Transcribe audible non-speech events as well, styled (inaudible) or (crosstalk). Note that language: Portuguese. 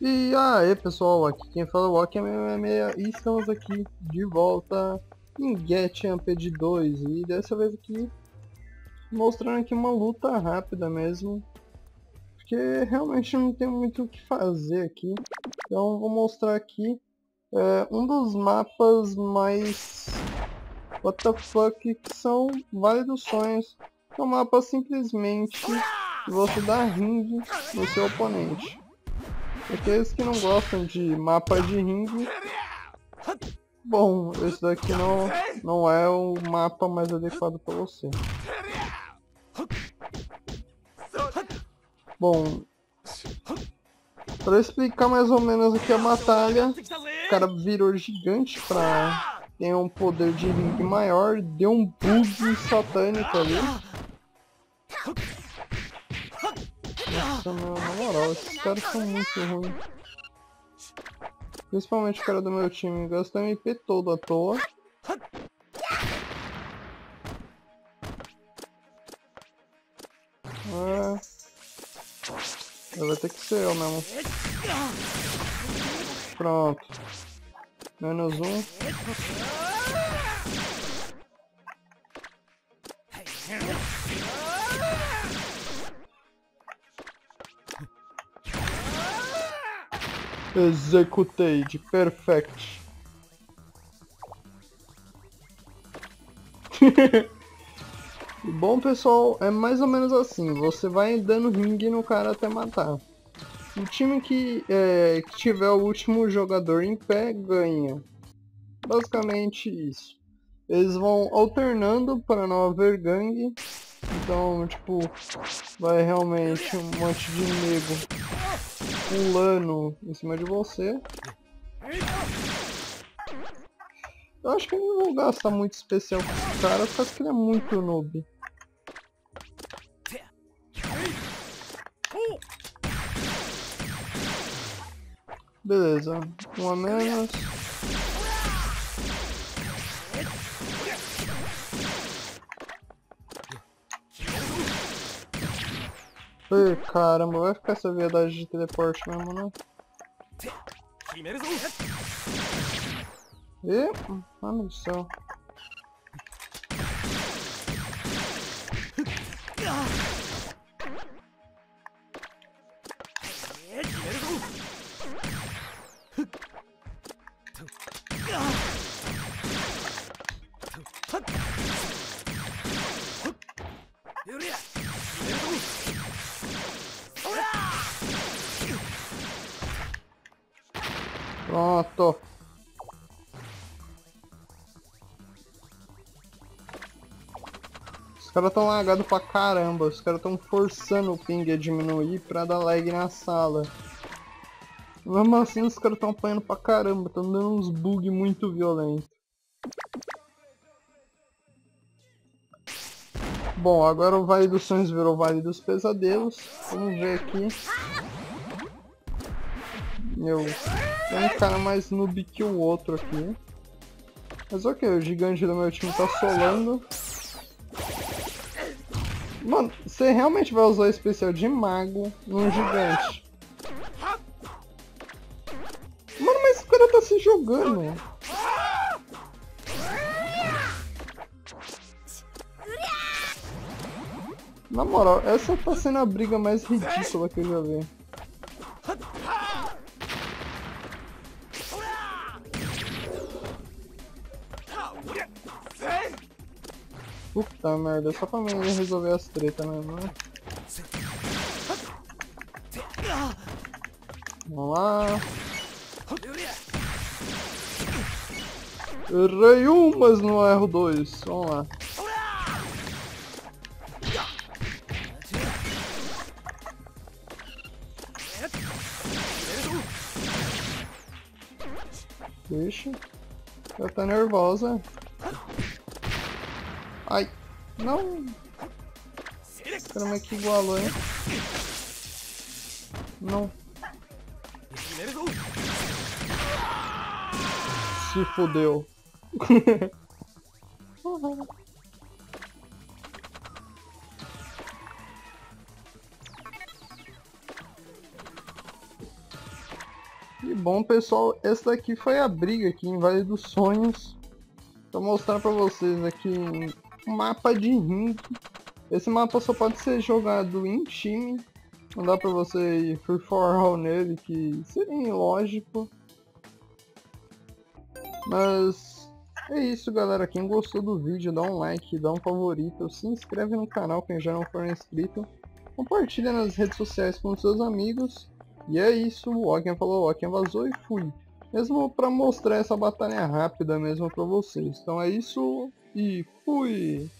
E aí pessoal, aqui quem fala é o Walk 666 e estamos aqui de volta em Get Champed 2 e dessa vez aqui mostrando aqui uma luta rápida mesmo porque realmente não tem muito o que fazer aqui. Então vou mostrar aqui é, um dos mapas mais fuck que são Vale dos Sonhos é um mapa simplesmente você dá ringue no seu oponente Aqueles que não gostam de mapa de ringue, bom, esse daqui não, não é o mapa mais adequado para você. Bom, para explicar mais ou menos aqui a batalha, o cara virou gigante para ter um poder de ringue maior, deu um bug satânico ali. Nossa, meu, na moral, esses caras são muito ruins. Principalmente o cara do meu time, gasta MP todo à toa. Ah, vai ter que ser eu mesmo. Pronto. Menos um. Executei de perfect. (laughs) Bom pessoal, é mais ou menos assim, você vai dando ringue no cara até matar. O time que, é, que tiver o último jogador em pé ganha. Basicamente isso. Eles vão alternando para não haver gangue. Então, tipo, vai realmente um monte de nego pulando em cima de você. Eu acho que eu não vou gastar muito especial com esse cara, só que ele é muito noob. Beleza, um a menos. Ei, caramba, vai ficar essa viadagem de teleporte mesmo, né? E, mano do céu. Pronto. Os caras tão lagados pra caramba. Os caras tão forçando o ping a diminuir pra dar lag na sala. Mesmo assim os caras tão apanhando pra caramba. Tão dando uns bugs muito violentos. Bom, agora o Vale dos Sonhos virou Vale dos Pesadelos. Vamos ver aqui. Meu, tem um cara mais noob que o outro aqui. Mas ok, o gigante do meu time tá solando. Mano, você realmente vai usar o especial de mago num gigante. Mano, mas o cara tá se jogando. Na moral, essa tá sendo a briga mais ridícula que eu já vi. Puta merda, só pra mim resolver as tretas mesmo, né? Vamos lá. Errei um, mas não erro dois. Vamos lá. Deixa. Ela tá nervosa. Ai, não. Caramba, que igualou, hein? Não. Se fudeu. (laughs) E bom pessoal, essa daqui foi a briga aqui em Vale dos Sonhos. Vou mostrar pra vocês aqui um mapa de ringue. Esse mapa só pode ser jogado em time. Não dá pra você ir free for all nele, que seria ilógico. Mas é isso galera, quem gostou do vídeo dá um like, dá um favorito, se inscreve no canal quem já não for inscrito. Compartilha nas redes sociais com seus amigos. E é isso, o Oken falou, o Oken vazou e fui. Mesmo para mostrar essa batalha rápida mesmo para vocês. Então é isso e fui!